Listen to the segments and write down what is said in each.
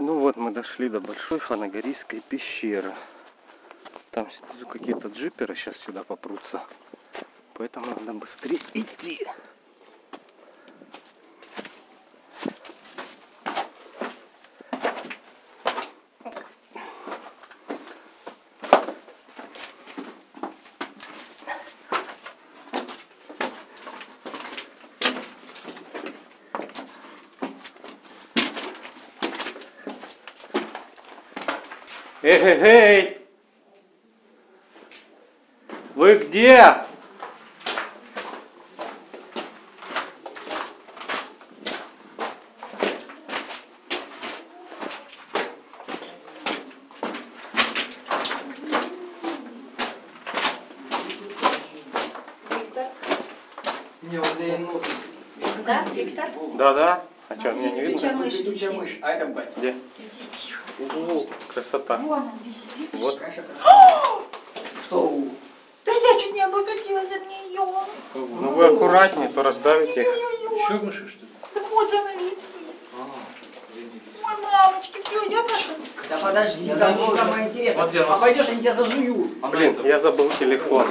Ну вот мы дошли до большой фанагорийской пещеры. Там какие-то джиперы сейчас сюда попрутся. Поэтому надо быстрее идти. Эй, эй, эй! Вы где? Да, Виктор? Да-да. А что, меня не Летучая видно? мышь Летучая мышь. А это. Где? Красота. Вон он висит, видишь? Вот. Что? Да я чуть не облокотилась от нее. Ну вы аккуратнее, то раздавите их. Еще мыши, что ли? Да вот она висит. А. Ой, мамочки, все, я пошла. Да подожди, Да там ну уже. самое интересное. Я А пойдешь, они тебя зажуют. Блин, я забыл телефон.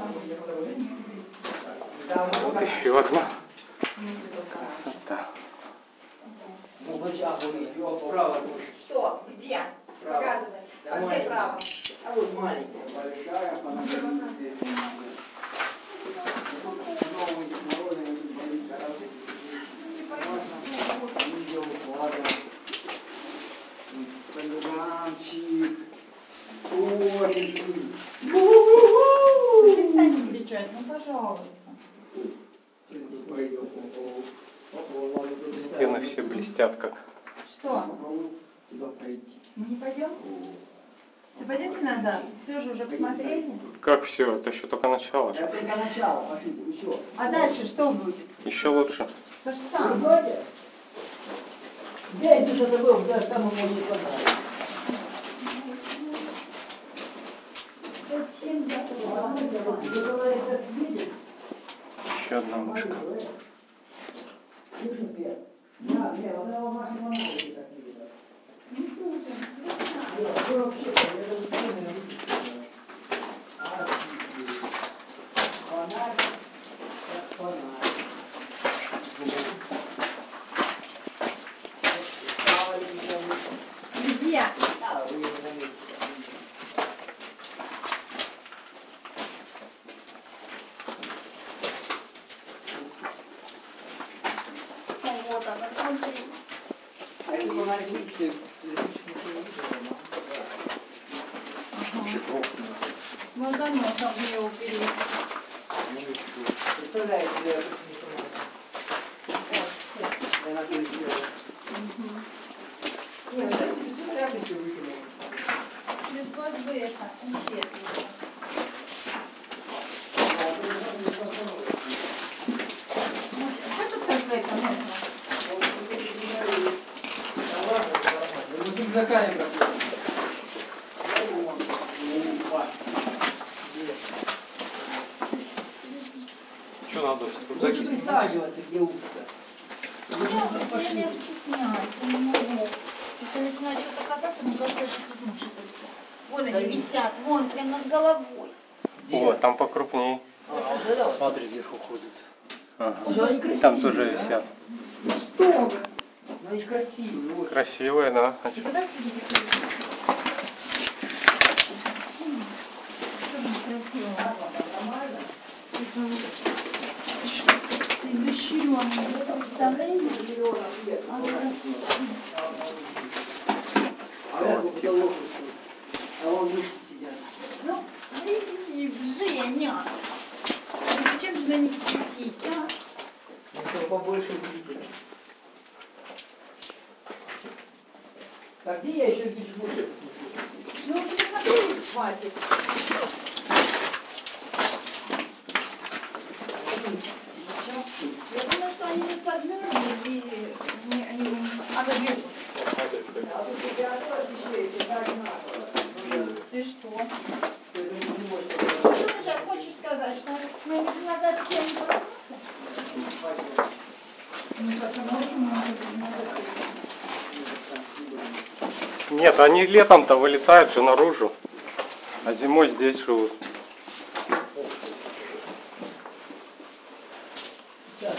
Буду, я куда уже? Да, ну, Вот еще одна. Красота. Что? Где? Показывай. А где маленькая. право? А вот маленькая, большая, фанатическая. Новые технологии будут говорить гораздо Можно видео укладывать. Инстаграмчик, сторисы. Перестань кричать, ну пожалуйста. Стены все блестят как. Что? Туда. Мы не пойдем? Все, пойдемте назад. Все же уже посмотрели. Как все? Это еще только начало. Это только начало, что? А дальше что будет? Еще лучше. То же самое. Я иду за тобой, куда самому не понравилось. Еще одна мышка. Да, нет, вот это ваши монахи так видят. 我不知道是谁那个 Изощренное представление Леона. А он вместе сидят. Ну, иди, Женя. Зачем же на них крутить, а? Это побольше будет. А где я еще бежу? Ну, посмотри, хватит. Они летом-то вылетают же наружу, а зимой здесь живут. Так.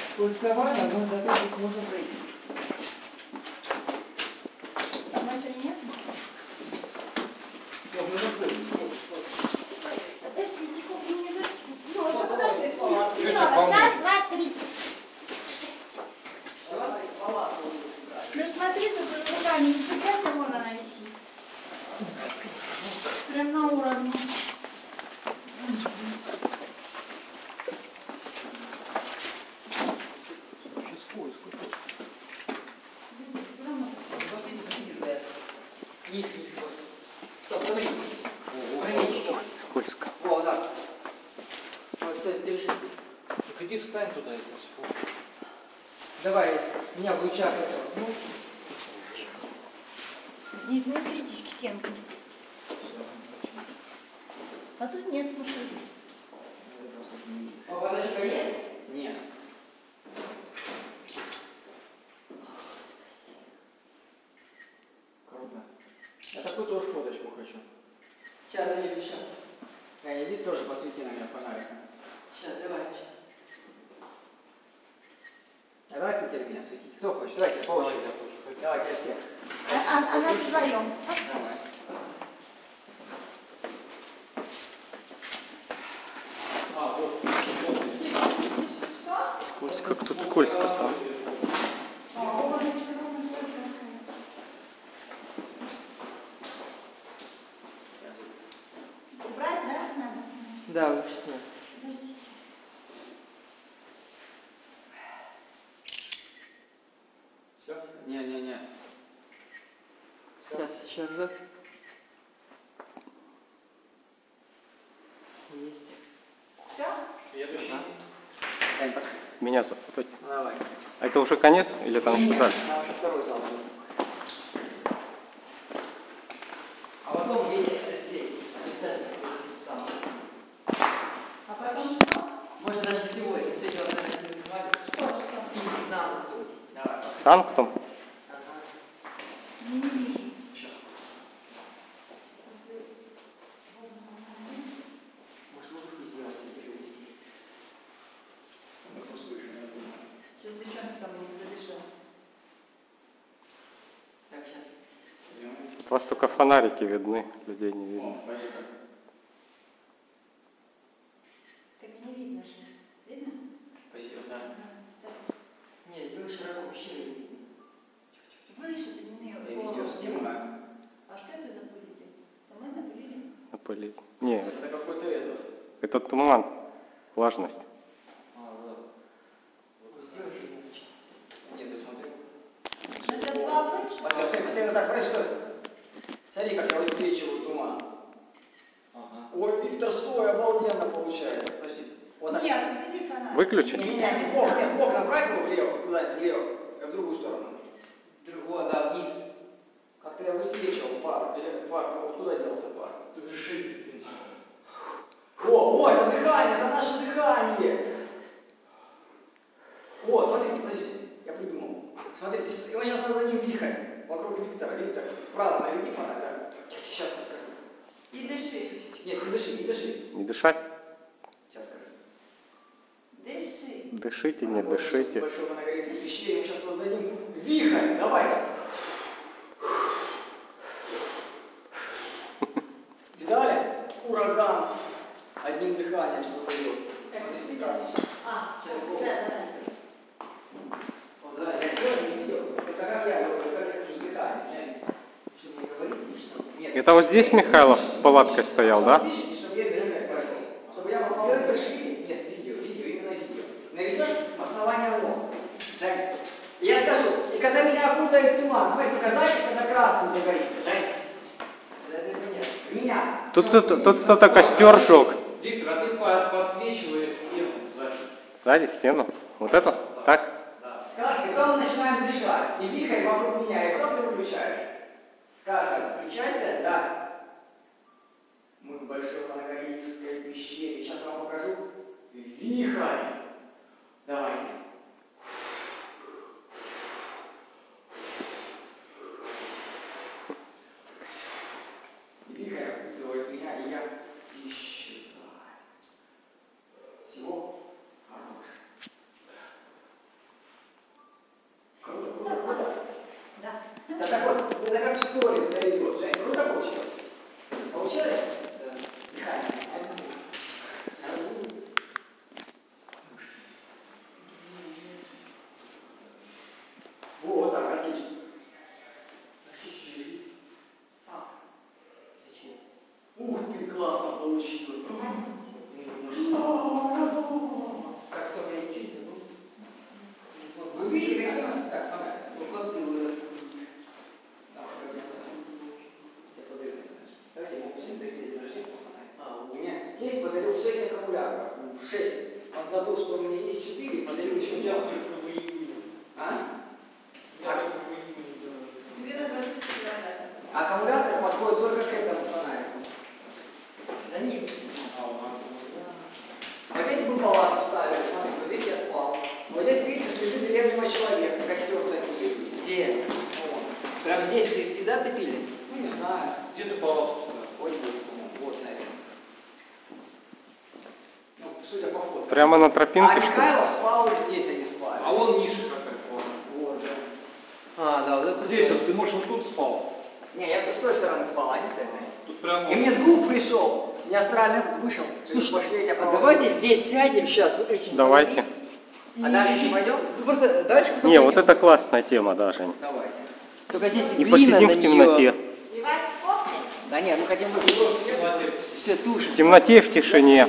Ні, ні, ось. Стоп, поверніть. Поверніть. Скользко. О, так. Ось це держи. Так іди встань туди, я Давай, меня будет чак Ну. Не, не тритесь к стенкам. А тут нет, ну что Все? Не-не-не. Сейчас, сейчас. разок. Есть. Все? Следующий. Меня зафотать. Давай. А это уже конец или там что-то? санктум. Вас только фонарики видны, людей не видно. Вихрь, давай. Видали? Ураган. Одним дыханием создается. Это вот здесь Михайлов палаткой стоял, да? кто-то кто, -то, кто -то костер жег. Виктор, а ты подсвечиваешь стену сзади. Сзади стену? Вот это? Ух ты, классно получилось. Ну, сейчас, вы. Давайте. А дальше не пойдем? Ну просто дальше Не, вот это классная тема, даже. Давайте. Только здесь И глина посидим на в темноте. Нее... Да нет, мы хотим быть все тушим. В темноте, в тишине.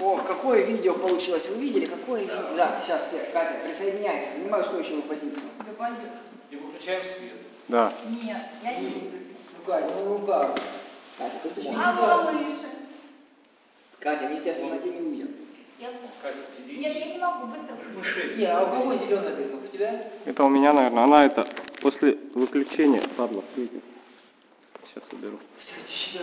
О, какое видео получилось, вы видели, какое видео? Да, сейчас, все, Катя, присоединяйся, занимай что позицию. И выключаем свет. Да. Нет, я не Ну как, ну, ну как? Катя, ты А малыша? Катя, не терпи, помоги не уйдем. Катя, Нет, я не могу, быстро. Мышей. Не, а у кого зеленый дым? У тебя? Это у меня, наверное. Она это после выключения падла светит. Сейчас уберу. Все, это еще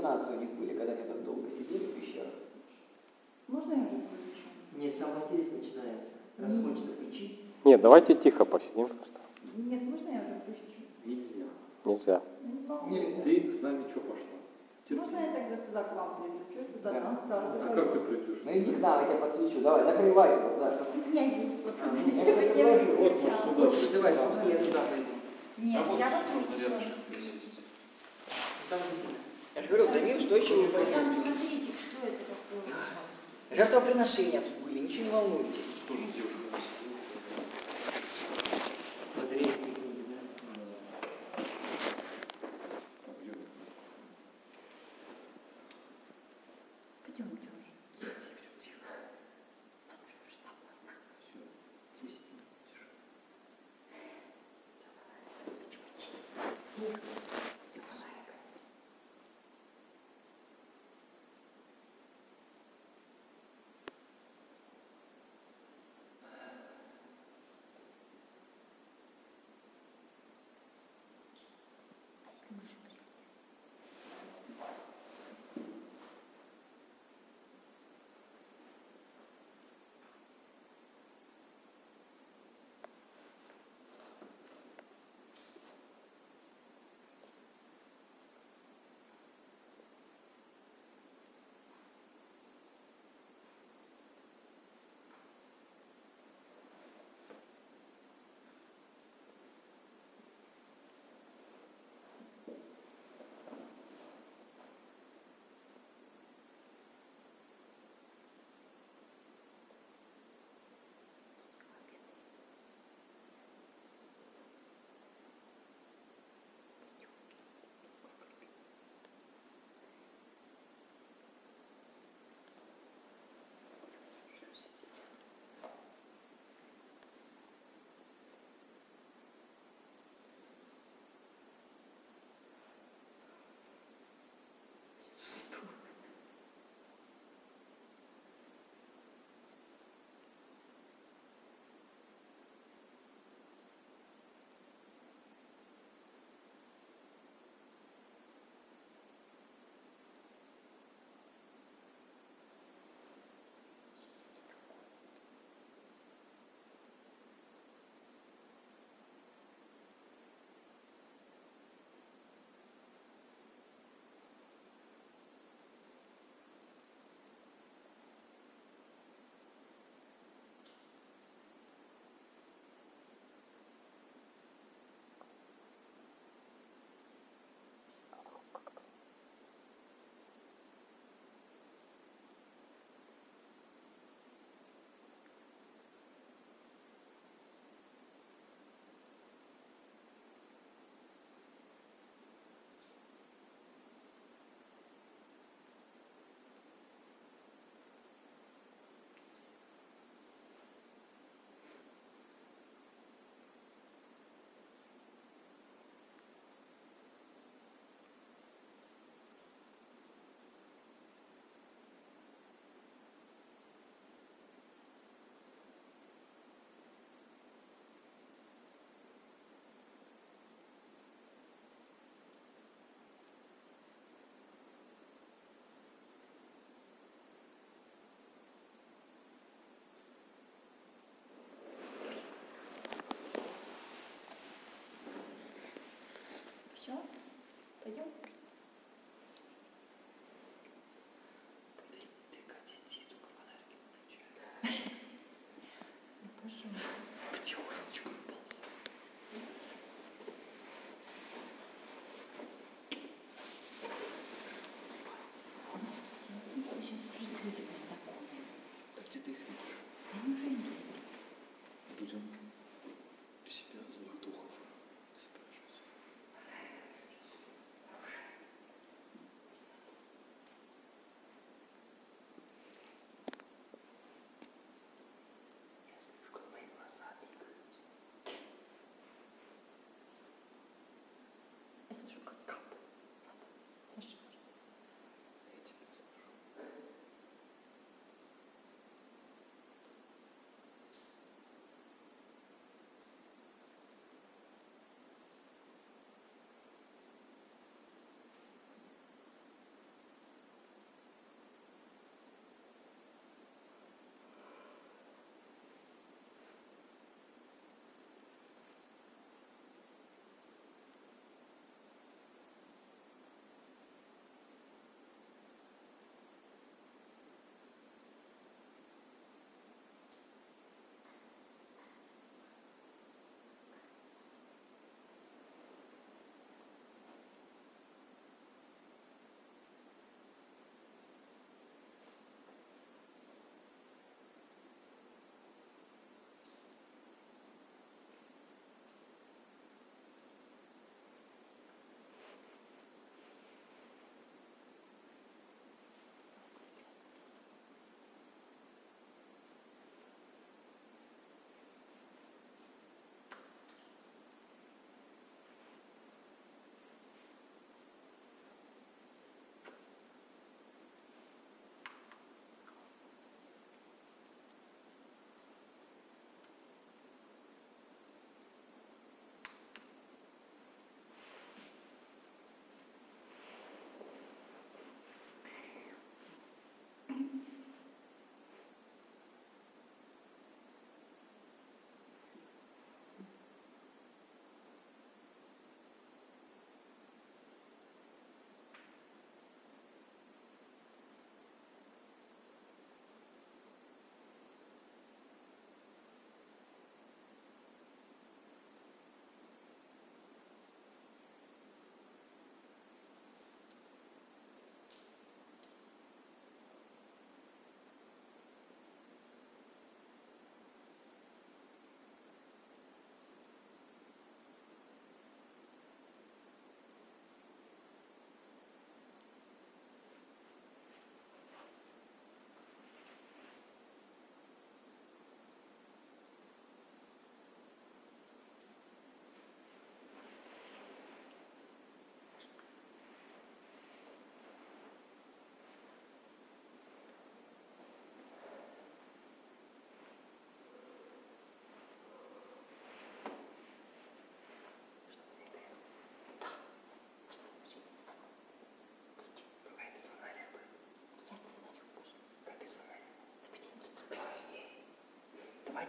галлюцинации у них были, когда они так долго сидели в пещерах. Можно я уже включу? Нет, самое интересное начинается. Раз Мгм. хочется включить, Нет, давайте тихо посидим просто. Нет, можно я уже включу? Нельзя. Нельзя. Нет, ты с нами что пошла? Можно я тогда туда к вам приду? Что туда Да. там А как ты придешь? Ну иди к нам, я тебя подсвечу, давай, накрывайте вот так. Я здесь вот. А, ну, я Чтобы так не положу. Вот, вот сюда. Давай сюда, я туда пойду. Нет, А вот я вот тут. Там Я же говорил, займи устойчивую позицию. смотрите, что это такое. Жертвоприношения тут были, ничего не волнуйтесь. Тоже девушка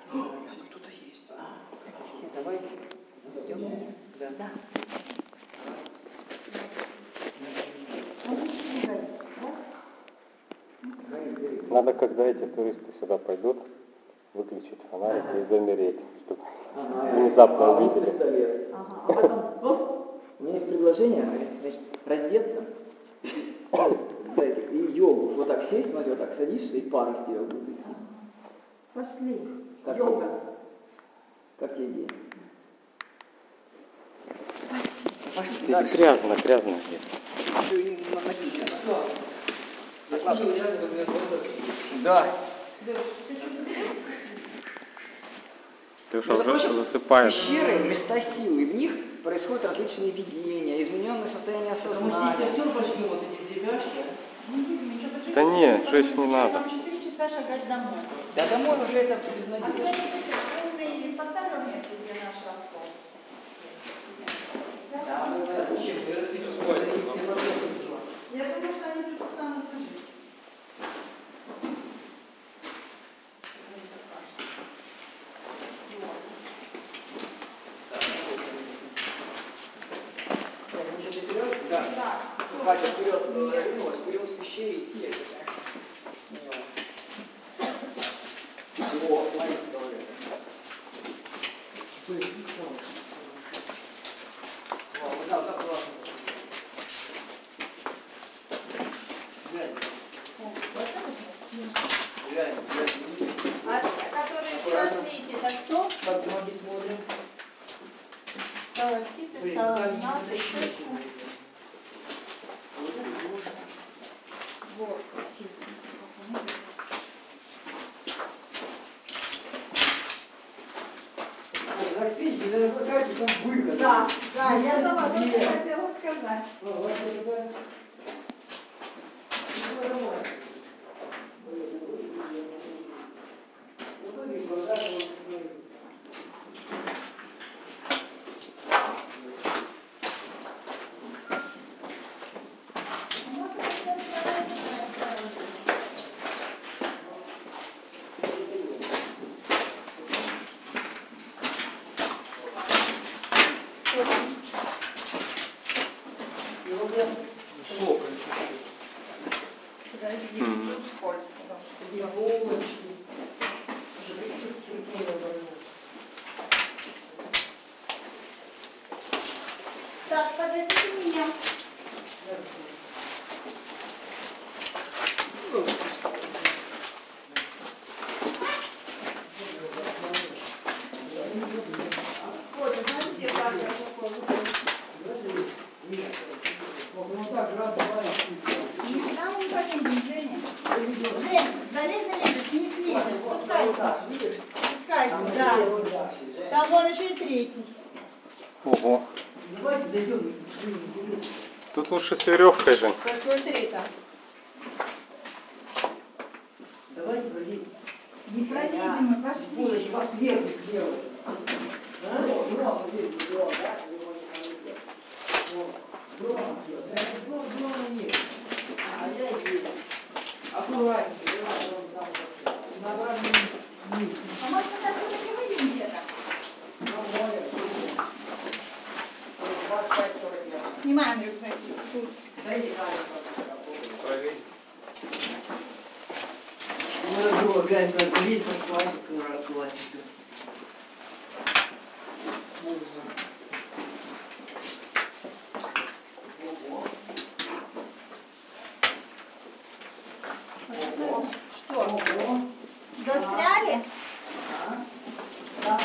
А? Да? Надо, когда эти туристы сюда пойдут, выключить фонарик и замереть, чтобы внезапно увидели. Ага, а потом Оп, у меня есть предложение, значит, раздеться и йогу. Вот так сесть, смотри, вот так садишься, и пара с тебя будет. пошли. Как Йога. Как идея? Пошли Здесь дальше. грязно, грязно здесь. Еще и на- написано. Да. Ты уже прочим, засыпаешь. Пещеры – места силы, в них происходят различные видения, измененное состояние сознания. почему? Да не, жечь не что надо. Нам 4 часа шагать домой. Да домой уже это безнадежно. куда эти умные фотографы, где наш авто? Да, мы зачем? Мы распределим Я думаю, что они тут останутся жить. Да. Да. Катя вперед развернулась, вперед в пещере идти, это так, смело. О, смотри, сказали. Вау, да, как классно. Глянь, Вот это вот. глянь, глянь. А которые прослись, это кто? Как ноги смотрим. Сталактиты, Блин, камень не сталагнаты, защищен. шишку. Вот, сильно. Ой, Так сидите, не накрывайте, там булька. Да, да, я сама тоже Нет. хотела сказать. Ну, вот это, ну, нормально. Вот это и продажа, вот, ну, и вот я Сок. Подожди, Мгм. тут скользко. такие полочки. Уже прикинь, прикинь, я говорю. Так, подождите меня. Вот, смотрите, как я такой Вот, ну так, раз, два, и Не дам никаким движением. Жень, залезь, залезь, не слезь, спускайся. видишь? Спускайся, Там да. вот дальше, Жень. Там вон еще и третий. Ого. Давайте зайдем. Лучше с веревкой, Жень. Посмотри там. Давайте пролезем. Не пролезем, мы пошли. Будешь по сверху сделать. А? Вот, вот, вот здесь сделал, да? Его не пролезет. Вот. Дрон делать. Да, дрон, дрона нет. А я есть. Аккуратнее, давай, дрон там поставь. На обратном месте. А может мы отсюда не выйдем где-то? Нормально. Вот, 25 40 метров. Снимаем рюкзаки. Тут. Дайте камеру. Ну, я думаю, глянь, как залезть под пластик, классика. Что? Застряли? Да.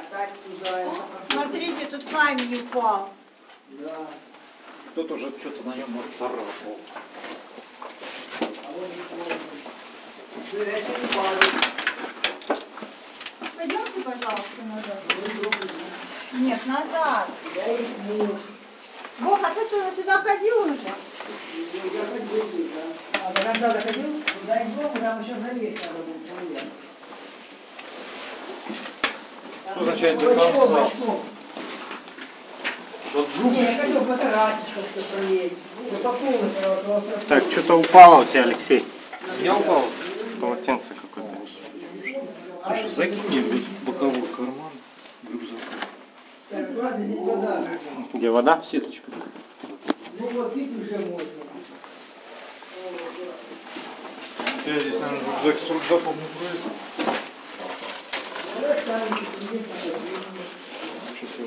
Опять сужаем. Смотрите, тут камень упал. Да. Кто-то уже что-то на нем отцарапал. А вот и сложно. Да, это не падает. Пойдемте, пожалуйста, назад. Нет, назад. Я их муж. Бог, а ты сюда, сюда ходил уже? Я ходил, да. А до конца доходил? Дай бог, там еще залезть надо будет. Что означает до конца? Вот Не, я хотел как-то проверить. Так. Что-то упало у тебя, Алексей. Я упал. Полотенце какое-то. Слушай, закинь мне, в боковой карман рюкзак. надо, здесь вода. Где вода? Сеточка. Ну вот пить уже можно. Я здесь, наверное, рюкзак с рюкзаком не надо. Сейчас я...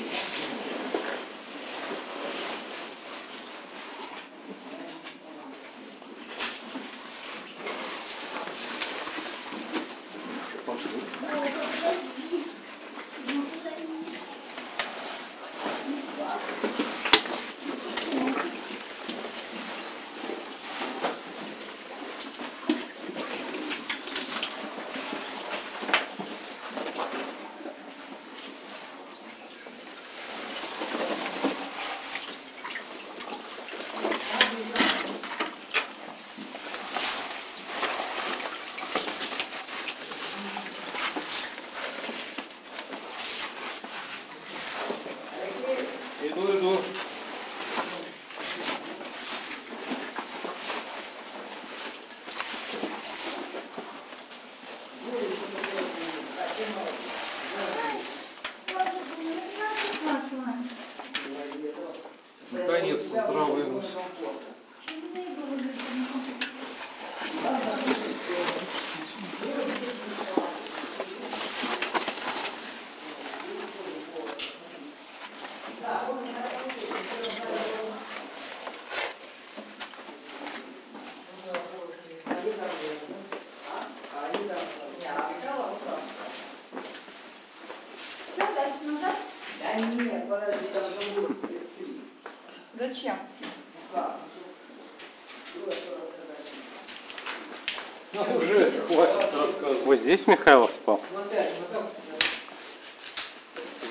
здесь Михайлов спал. Ну опять, ну как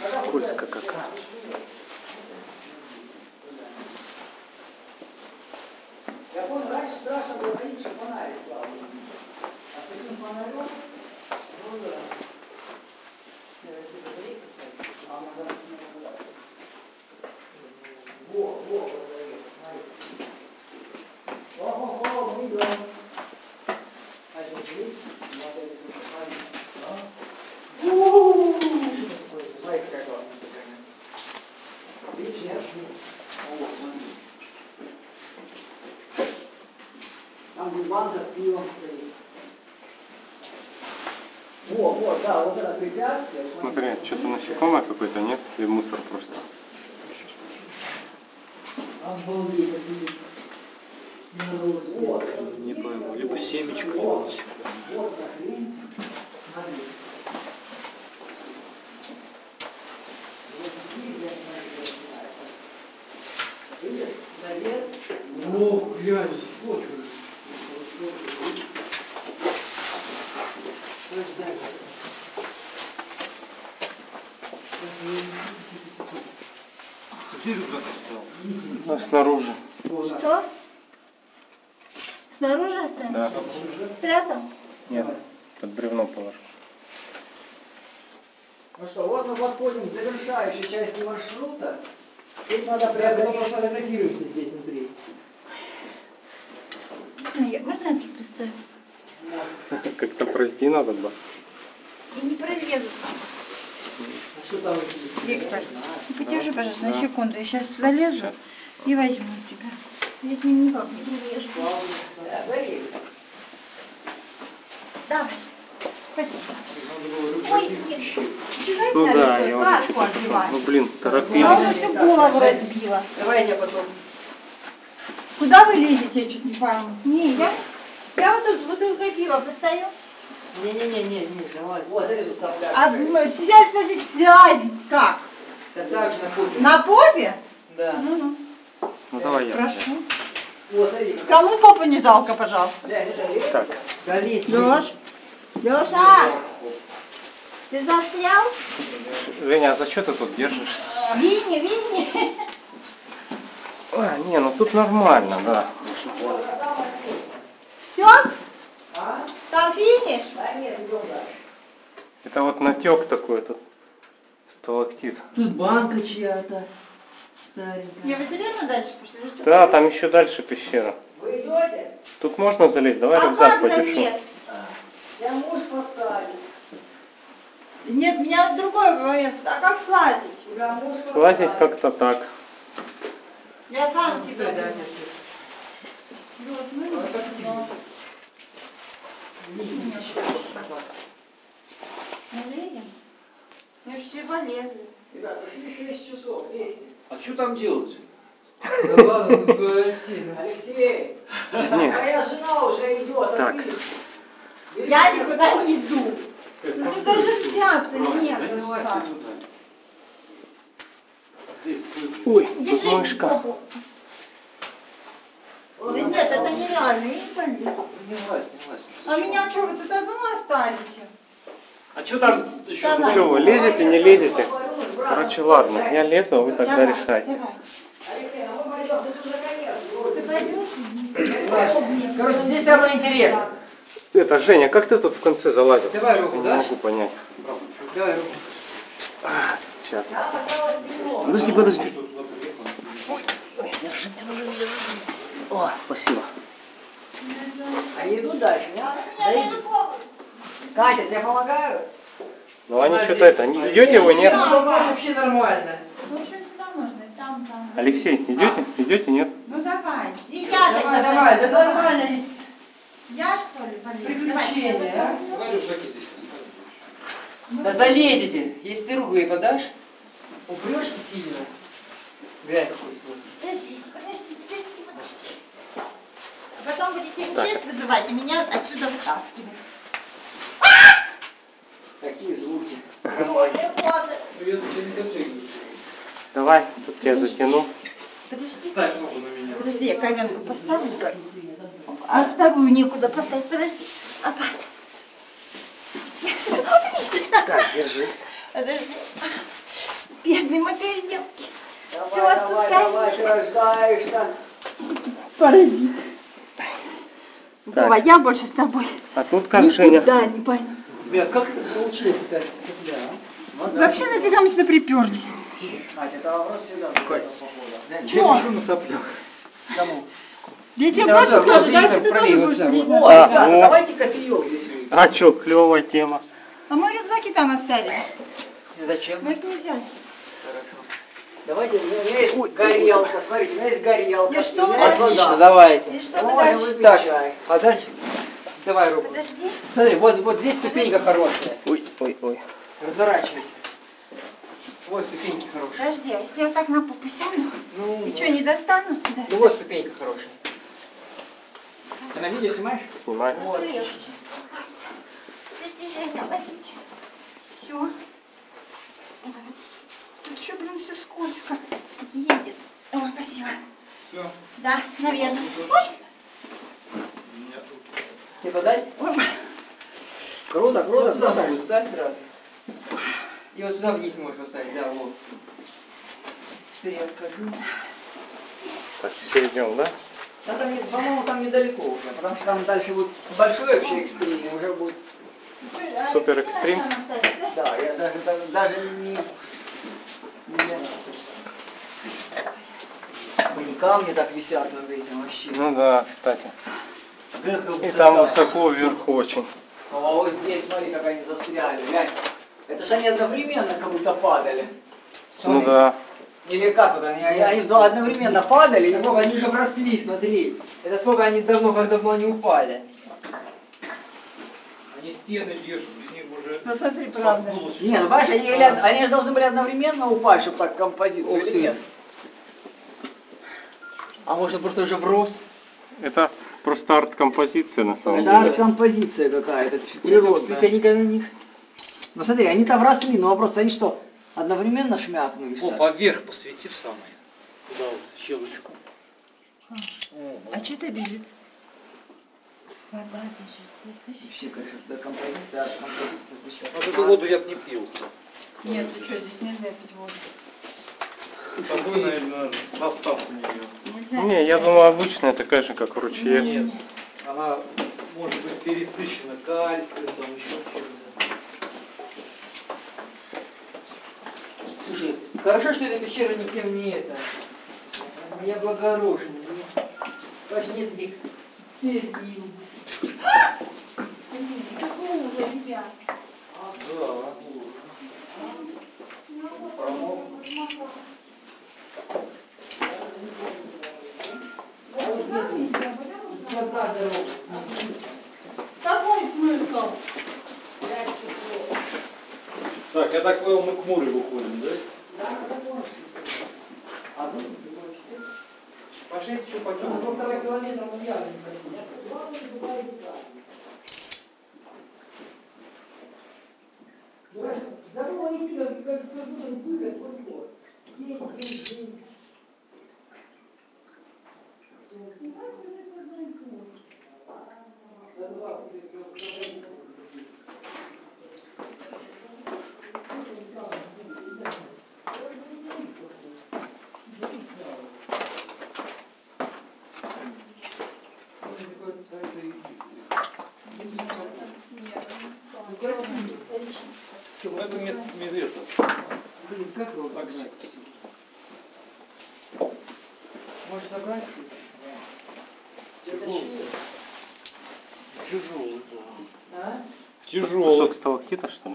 сюда? Скользко какая. Я помню, раньше страшно было ходить, что фонарик слава. А с таким фонарем, ну да. Я если батарейка, кстати, а она зараз не набирает. Во, во, вот дает, смотри. О-хо-хо, мы идем. А здесь есть? Модель, смотри. А? У-у-у! Смотри, какая классная такая. Видишь, нет? О, смотри. Там где банка с пивом стоит. Во, вот, да, вот это препятствие. Смотри, что-то насекомое какое-то, нет? Или мусор просто? Обалдеть. Вот, Не пойму, либо семечко, либо вот, насекомое. вот. Вот здесь я смотрю, я знаю. Видишь, завет. О, глянь, скотч Где рюкзак оставил? Ну, снаружи. Что? Снаружи оставил? Да. Спрятал? Нет, под бревно положил. Ну что, вот мы подходим к завершающей части маршрута. Тут надо преодолеть. сфотографируемся здесь внутри. Можно я, можно я тут поставлю? Как-то пройти надо было. Я не пролезу. А там? Виктор, ну, подержи, пожалуйста, на секунду. Я сейчас залезу Сейчас. и возьму тебя. Я с ним никак не прилежу. Да. Давай. Спасибо. Надо было Ой, рюкзаки нет. ищи. Чего Ну да, я уже что-то... одевать? Ну блин, Я торопились. уже всю голову разбила. Давай я потом. Куда вы лезете, я чуть не пойму. Не, я, я вот тут бутылкой пива постою. Не-не-не, не залазь. Вот, смотри, тут цапля. А м, связь, спросить, связь как? Так так же на попе. На попе? Да. Ну-ну, Ну давай я. прошу. Вот, смотри. как- Кому попу не жалко, пожалуйста? Бля, не жалеешь? Так, Да лезь. Леш, Леша, ты застрял? Женя, а за что ты тут держишь? Винни, Винни. А, не, ну тут нормально, да. Все? А? Там финиш? Да нет. Это вот натек такой тут. Сталактит. Тут банка чья-то Я старенькая. вы серьезно дальше пошли? что? Да, там еще дальше пещера. Вы идете? Тут можно залезть? Давай А рюкзак как подержу. залез? Я муж подсадит. Нет, меня другой момент. А как слазить? Слазить как-то так. Я сам Да, кидаю. да, нет, Вот, ну, А ну, ну? Мы же все полезли. Ребят, пошли 6 часов, лезьте. А что там делать? Да ладно, Алексей. Алексей, Нет. моя жена уже идет, а ты? Я никуда не иду. Ну даже взяться нет. Стой. Ой, тут Держи мышка. попу. Да нет, это нереально, я не полезу. Не лазь, не лазь. А меня что, вы тут одну оставите? А что там еще? Давай. Что вы лезете, не лезете? Короче, ладно, я лезу, а вы тогда Давай, решайте. давай. Алексей, мы пойдем, тут уже конец. Ты пойдешь? Короче, здесь самое интересное. Это, Женя, как ты тут в конце залазил? Давай Я руку, не да? могу понять. Давай руку. Сейчас. Подожди, подожди. Тут туда приехал. О, спасибо. Они идут дальше, не? Я Да не могу. Катя, тебе помогаю? Ну они что-то это, не идете вы, нет? Ну, вообще нормально. В общем, сюда можно, и там, там. Алексей, идете? Идете, нет? Ну давай. И я Давай, давай, да нормально здесь. Я что ли полезу? Приключения, а? вот Давай рюкзаки здесь оставим. так. Да залезете. Если ты руку ей подашь, упрешься сильно. Глянь, какой слой. Подожди, подожди, подожди, подожди. А потом будете. МЧС вызывать и меня отсюда вытаскивать. Какие звуки. Давай, тут я затяну. Подожди, меня. подожди, я коленку поставлю. А вторую некуда поставить, подожди. Опа. Так, держись. Подожди. Бедный мотыльнёвки. Давай, Всё, давай, давай, ты рождаешься. Паразит. Так. Вова, я больше с тобой. А тут как? Никуда не пойду. Ребят, как это получилось, кстати, а? Вообще нафига мы сюда приперлись? Катя, это вопрос всегда. Чё? Я пишу на соплях. Кому? Я тебе Да, да, скажу, дальше ты тоже будешь вот лезть. так. О, А, ребята, о. давайте кофеек здесь. А чё, клевая тема. А мы рюкзаки там оставили. Зачем? Мы их не взяли. Хорошо. Давайте, у меня есть горелка, смотрите, у меня есть горелка. И что вы вода. давайте. И что вы дальше? чай. А дальше? Давай руку. Подожди. Смотри, вот, вот здесь ступенька хорошая. Ой, ой, ой. Разворачивайся. Вот ступеньки хорошие. Подожди, а если я так на попу сяду? Ну, И что, не достану? Да. ну вот ступенька хорошая. Ты на видео снимаешь? Снимай. Вот. Все. Тут еще, блин, все скользко. Едет. О, спасибо. Все. Да, наверное. Ой, Меня тут. Тебе подать? ой. Круто, круто, Ну, вот сюда будет ставь сразу. И вот сюда вниз можешь поставить, да, вот. Теперь я откажу. Так, все идем, да? Да, там, по-моему, там недалеко уже, потому что там дальше будет большой вообще экстрим, уже будет, Супер экстрим. да, я даже, даже, даже не, не Блин, камни так висят над этим вообще. Ну да, кстати. И там высоко вверху очень. А вот здесь, смотри, как они застряли, глянь. Это же они одновременно как будто падали. Ну Смотри. да. Или как вот они, они, они одновременно падали, и сколько они же росли, смотри. Это сколько они давно, как давно они упали. Они стены держат, из них уже Посмотри, правда. сомкнулось. Не, ну понимаешь, они, или, они же должны были одновременно упасть, чтобы так композицию, Ух или ты. нет? А может он просто уже врос? Это просто арт-композиция на самом Это деле. арт-композиция какая-то, природная. Они никогда не... Ну смотри, они там росли, но вопрос, они что, одновременно шмякнулись? О, поверх посвети в самое. Туда вот, в щелочку. А что это бежит? Вода бежит? Вообще, конечно, это композиция, арт-композиция за счет... Вот эту воду я бы не пил. Нет, ты что, здесь нельзя пить воду. Такой, наверное, состав у нее. Нельзя. Не, я думаю, обычная такая же, как в ручье. Нет, она может быть пересыщена кальцием, там еще чем-то. Слушай, хорошо, что эта пещера никем не это, не облагорожена. Короче, нет таких перьев. Блин, Какого уже, ребят? Да, ужас. Черта дорога. Какой смысл? Так, я так понял, мы к морю выходим, да? А ну, ты хочешь? Пошли еще На полтора километра мы явно не пойдем. Здорово, Никита, как как будто были, вот вот. День, день, день. Ну, это мед, мед это. Блин, как его собрать? Может собрать? Тяжелый, Тяжелый, да. А? Тяжелый. Кусок сталактита, что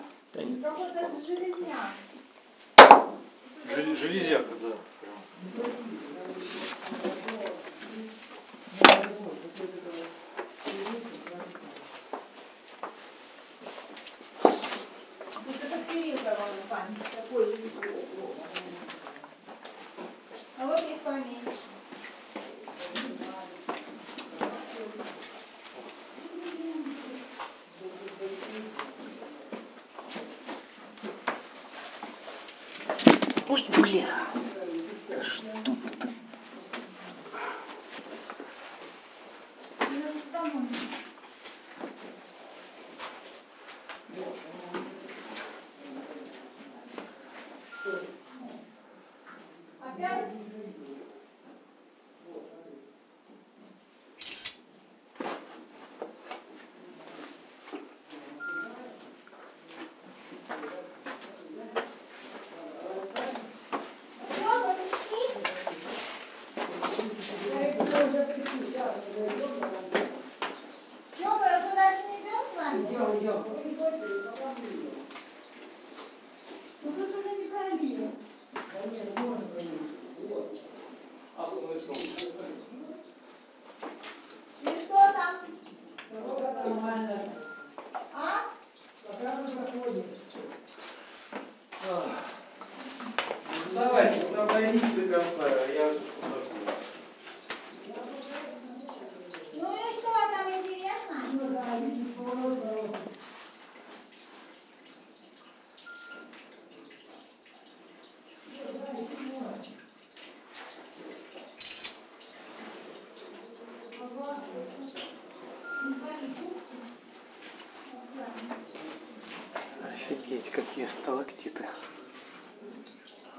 Какие сталактиты.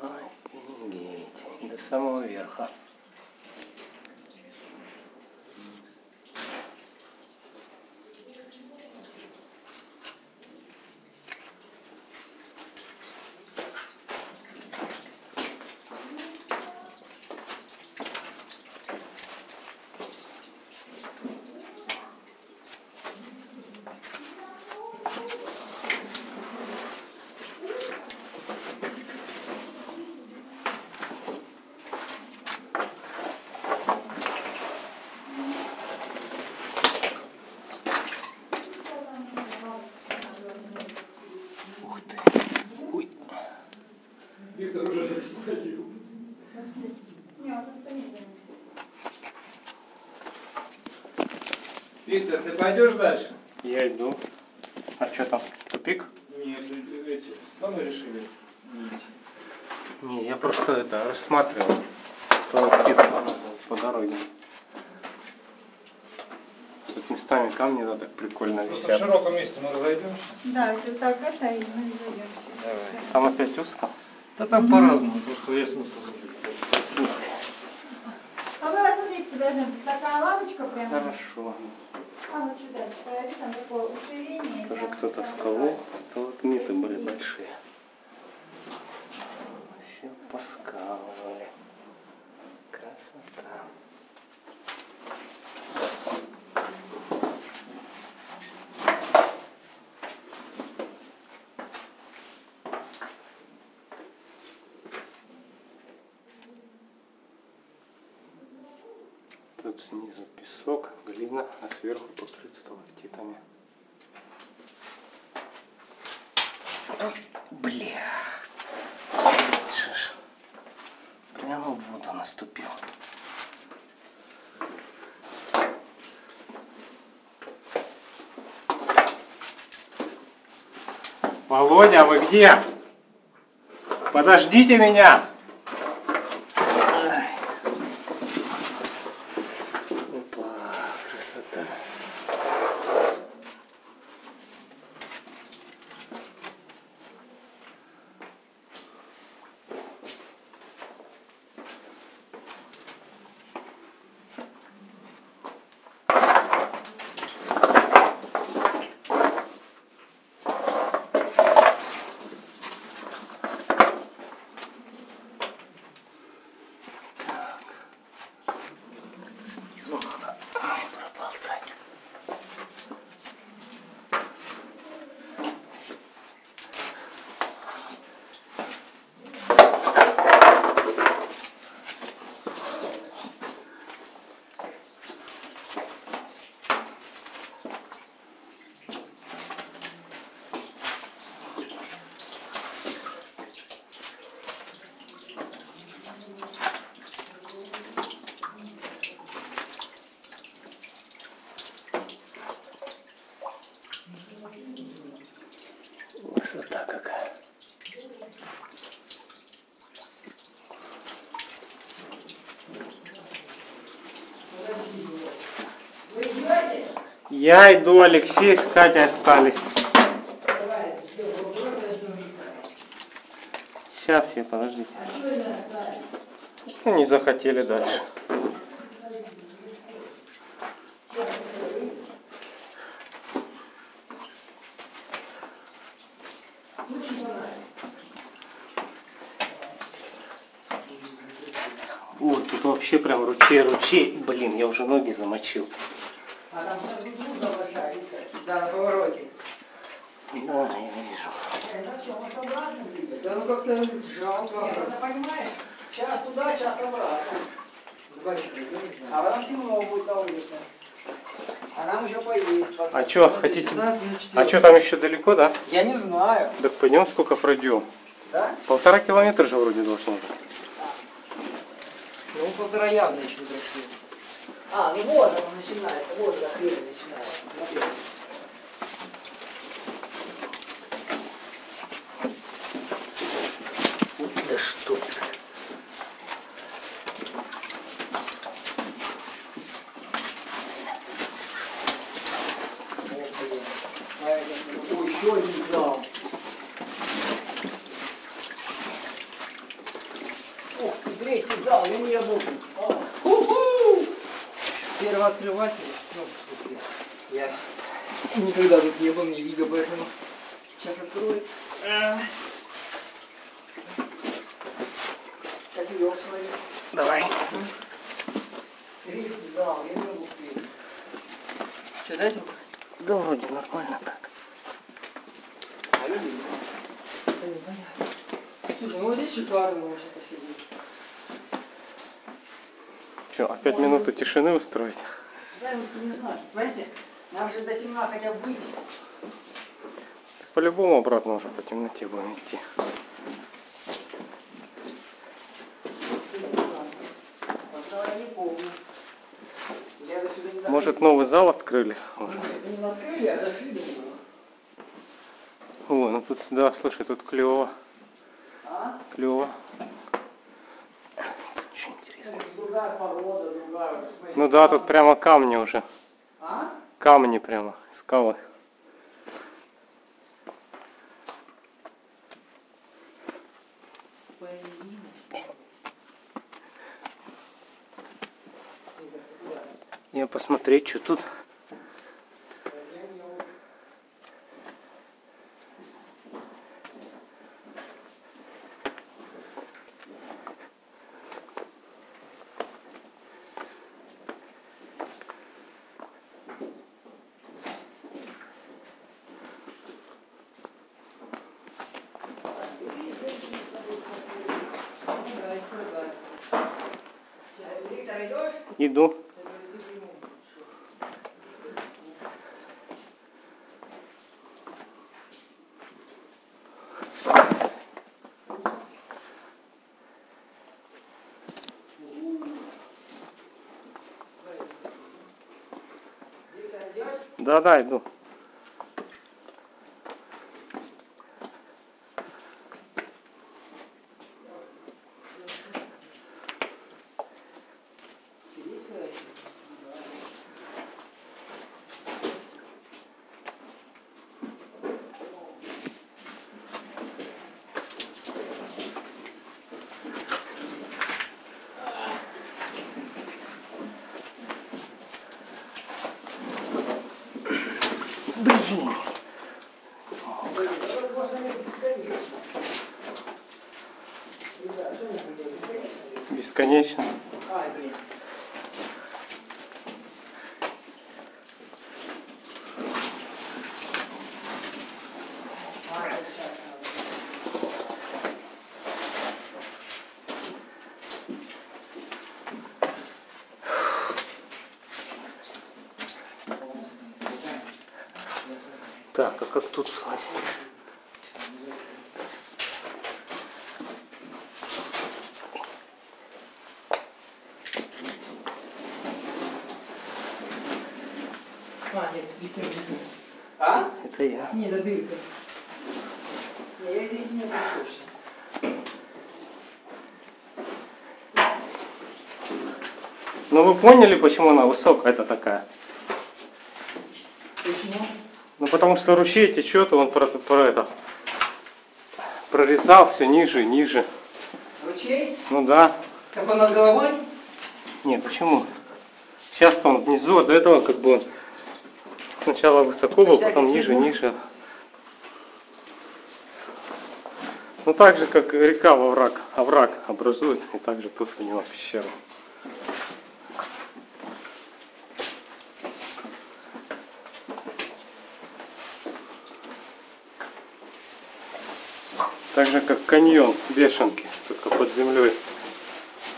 Офигеть. До самого верха. Ух ты. Ой. Виктор уже не сходил. Нет, он стоит. Виктор, ты пойдешь дальше? Я иду. А что там? Тупик? Нет, э, эти. Ну, мы решили. не я просто это рассматривал сталактит по дороге. Тут местами камни да, так прикольно Просто в висят. широком месте мы разойдемся. Да, это так это, и мы. Давай. Там опять узко. Да там по-разному, просто я смысл. А вы вот здесь подожди, такая лавочка прямо. Хорошо. А ну что дальше, пройди, там такое уширение. Тоже там кто-то там вколол. Сталактмиты были большие. Все поскалывали. Красота. Тут снизу песок, глина, а сверху покрыт сталактитами. Бля. Что ж. Прямо в воду наступил. Володя, вы где? Подождите меня! Ай. Опа, красота. Снизу надо проползать. Высота какая. Вы идете? Я иду, Алексей с Катей остались. Сейчас я, подождите. Ну, не захотели дальше. Вот, тут вообще прям ручей, ручей. Блин, я уже ноги замочил. А там сразу груза большая, видите? Да, на повороте. Да, я вижу. Да ну как-то жалко. Нет, понимаешь, час туда, час обратно. А вам темно будет на улице. А нам еще поесть. потом. А чё, Вот хотите- 15 минут А что там еще далеко, да? Я не знаю. Так пойдем, сколько пройдем. Да? Полтора километра же вроде должно быть. Ну, полтора явно еще не дошли. А, ну вот оно начинается, вот за хрень начинается. Смотри. Да что ты. Вот, блин. А это, Ой, еще один зал. Ух ты, третий зал, и не был. А, ху-ху! Первооткрыватель. Ну, в смысле, я никогда тут не был, не видел, поэтому сейчас открою. А. Сейчас вел свою. Давай. Третий зал, я не могу встретить. Что, дать руку? Да вроде нормально так. А люди? Да непонятно. Слушай, ну вот здесь шикарно можно посидеть. Что, опять минуту тишины устроить? Да, вот не знаю, понимаете, нам же до темна хотя бы выйти. По-любому обратно уже по темноте будем идти. Может новый зал открыли? не открыли, а дошли до него. О, ну тут, да, слушай, тут клево, А? клево. Что интересно? Другая порода, другая. Ну да, тут прямо камни уже. А? Камни прямо, скалы. Я посмотреть, что тут. Виктор, идешь? Иду. Да-да, иду. Блин. Бесконечно. Ай, блин. Ай, сейчас надо. Так, а как тут слазить? А, нет, видно, видно. А? Это я. Не, это дырка. Не, я здесь не точно. Ну вы поняли, почему она высокая-то такая? Почему? Ну потому что ручей течет, он про, про это прорезал все ниже и ниже. Ручей? Ну да. Как он над головой? Нет, почему? Сейчас-то он внизу, а до этого как бы он сначала высоко был, потом ниже, ниже. Ну так же, как река во враг, овраг образует, и также тут у него пещера. Так же, как каньон бешенки, только под землей.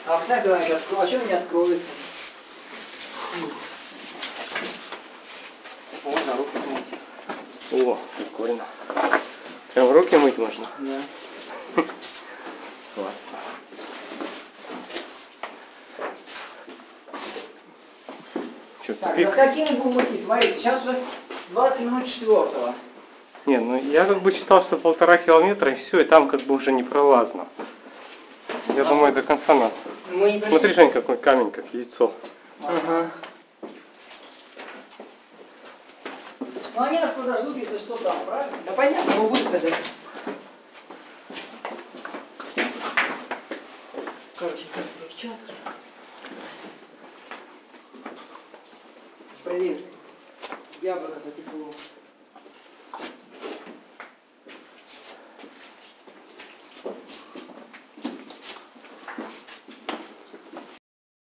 А когда они откро- а что они откроются? Можно руки мыть. О, прикольно. Прям руки мыть можно? Да. Классно. Так, тупик? за мы будем идти? Смотрите, сейчас уже 20 минут четвертого. Не, ну я как бы читал, что полтора километра и все, и там как бы уже не пролазно. Я думаю, до конца надо. Мы Смотри, Жень, какой камень, как яйцо. Ага. Ну они нас подождут, если что там, правильно? Да понятно, мы выходы. Короче, как перчатки. Блин, яблоко-то тепло.